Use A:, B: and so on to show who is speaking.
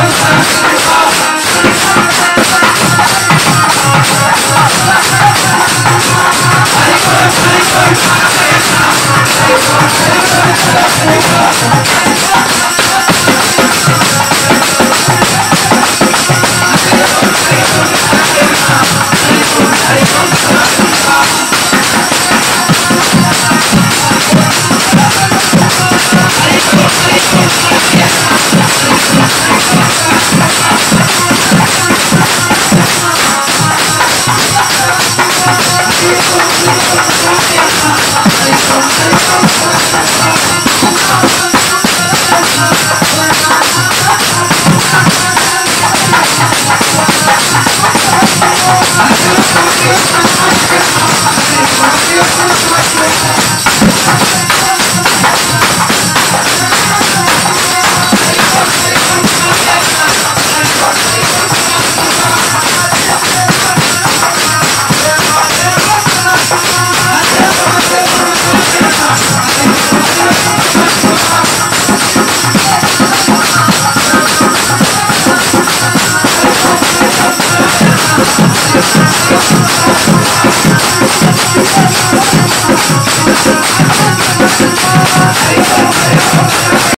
A: Bye. Hare 正解。